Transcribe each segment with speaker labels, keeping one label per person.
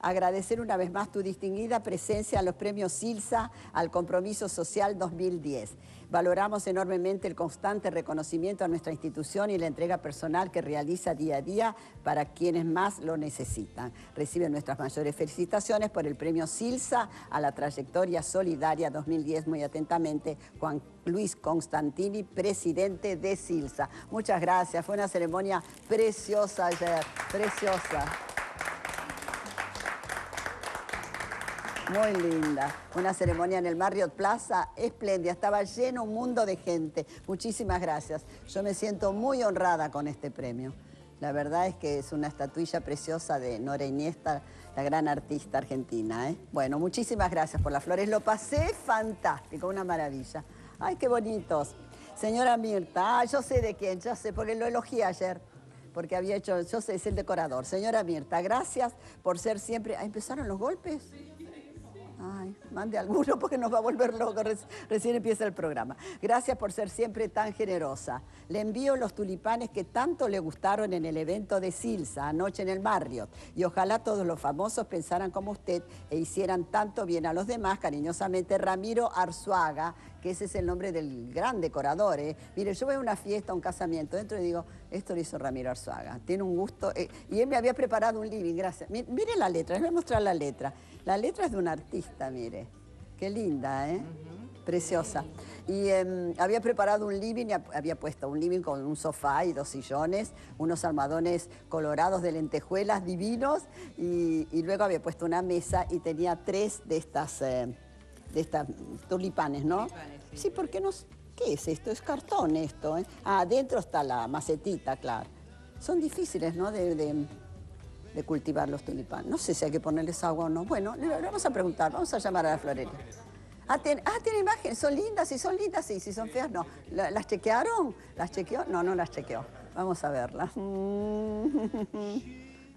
Speaker 1: agradecer una vez más tu distinguida presencia a los premios SILSA al Compromiso Social 2010. Valoramos enormemente el constante reconocimiento a nuestra institución y la entrega personal que realiza día a día para quienes más lo necesitan. Reciben nuestras mayores felicitaciones por el premio SILSA a la trayectoria solidaria 2010. Muy atentamente, Juan Luis Constantini, presidente de SILSA. Muchas gracias, fue una ceremonia preciosa ayer, preciosa. Muy linda. Una ceremonia en el Marriott Plaza, espléndida. Estaba lleno un mundo de gente. Muchísimas gracias. Yo me siento muy honrada con este premio. La verdad es que es una estatuilla preciosa de Nora Iniesta, la gran artista argentina. ¿eh? Bueno, muchísimas gracias por las flores. Lo pasé fantástico, una maravilla. Ay, qué bonitos. Señora Mirta, ah, yo sé de quién, yo sé, porque lo elogié ayer porque había hecho, yo sé, es el decorador. Señora Mirta, gracias por ser siempre... ¿Ah, ¿Empezaron los golpes? Ah. Mande alguno porque nos va a volver loco. recién empieza el programa. Gracias por ser siempre tan generosa. Le envío los tulipanes que tanto le gustaron en el evento de Silsa anoche en el Marriott. Y ojalá todos los famosos pensaran como usted e hicieran tanto bien a los demás. Cariñosamente, Ramiro Arzuaga, que ese es el nombre del gran decorador. ¿eh? Mire, yo voy a una fiesta, a un casamiento, dentro y digo, esto lo hizo Ramiro Arzuaga. Tiene un gusto. Eh, y él me había preparado un living, gracias. Mire, la letra, les voy a mostrar la letra. La letra es de un artista, mire. Qué linda, ¿eh? Preciosa. Y em, había preparado un living, había puesto un living con un sofá y dos sillones, unos almohadones colorados de lentejuelas divinos y, luego había puesto una mesa y tenía tres de estas, eh, de estas tulipanes, ¿no? sí. ¿por qué no? ¿Qué es esto? Es cartón esto, ¿eh? Ah, adentro está la macetita, claro. Son difíciles, ¿no? de de cultivar los tulipanes. No sé si hay que ponerles agua o no. Bueno, le, vamos a preguntar, vamos a llamar a la florería. Ah, tiene, ah, tiene imágenes, son lindas, si son lindas, sí, si son feas, no. ¿Las chequearon? ¿Las chequeó? No, no las chequeó. Vamos a verlas.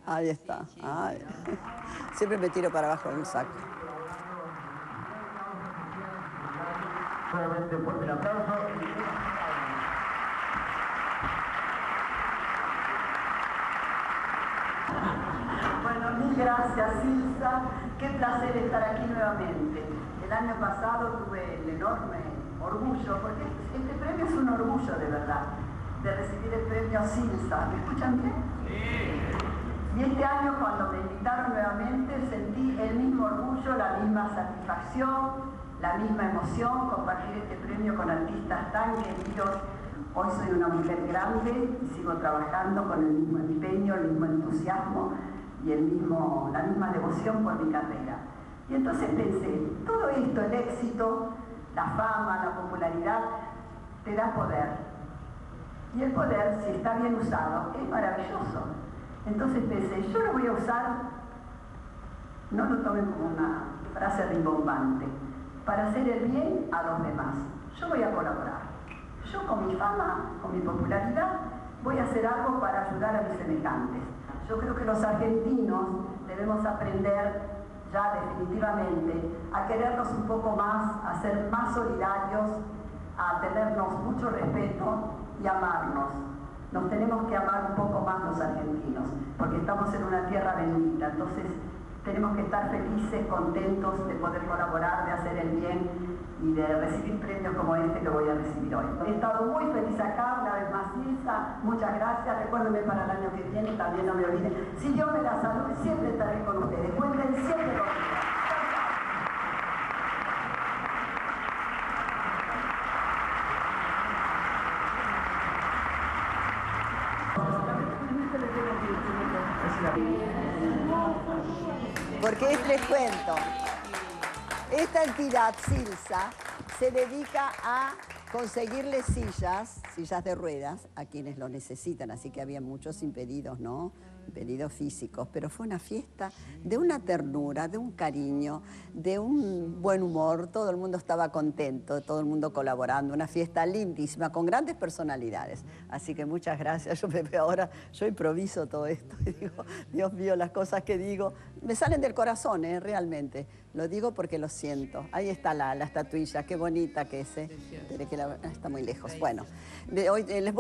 Speaker 1: Ahí está. Siempre me tiro para abajo del saco.
Speaker 2: Gracias, Silsa. Qué placer estar aquí nuevamente. El año pasado tuve el enorme orgullo, porque este premio es un orgullo de verdad, de recibir el premio Silsa. ¿Me escuchan bien? Sí. Y este año cuando me invitaron nuevamente sentí el mismo orgullo, la misma satisfacción, la misma emoción, compartir este premio con artistas tan queridos. Hoy soy una mujer grande y sigo trabajando con el mismo empeño, el mismo entusiasmo y el mismo, la misma devoción por mi carrera. Y entonces pensé, todo esto, el éxito, la fama, la popularidad, te da poder. Y el poder, si está bien usado, es maravilloso. Entonces pensé, yo lo voy a usar, no lo tomen como una frase rimbombante, para hacer el bien a los demás. Yo voy a colaborar. Yo con mi fama, con mi popularidad, voy a hacer algo para ayudar a mis semejantes. Yo creo que los argentinos debemos aprender ya definitivamente a querernos un poco más, a ser más solidarios, a tenernos mucho respeto y amarnos. Nos tenemos que amar un poco más los argentinos, porque estamos en una tierra bendita. Entonces, tenemos que estar felices, contentos de poder colaborar, de hacer el bien y de recibir premios como este que voy a recibir hoy. He estado muy feliz acá, una vez más Ilsa, muchas gracias, recuérdenme para el año que viene, también no me olviden. Si yo me la salud, siempre estaré con ustedes, cuenten siempre conmigo.
Speaker 1: Porque les cuento, esta entidad, Silsa, se dedica a conseguirle sillas, sillas de ruedas, a quienes lo necesitan, así que había muchos impedidos, ¿no? Impedidos físicos, pero fue una fiesta de una ternura, de un cariño, de un buen humor, todo el mundo estaba contento, todo el mundo colaborando, una fiesta lindísima, con grandes personalidades. Así que muchas gracias, yo me veo ahora, yo improviso todo esto y digo, Dios mío, las cosas que digo, me salen del corazón, ¿eh? realmente, lo digo porque lo siento. Ahí está la, la estatuilla, qué bonita que es, ¿eh? que está muy lejos. Bueno, de hoy, eh, les voy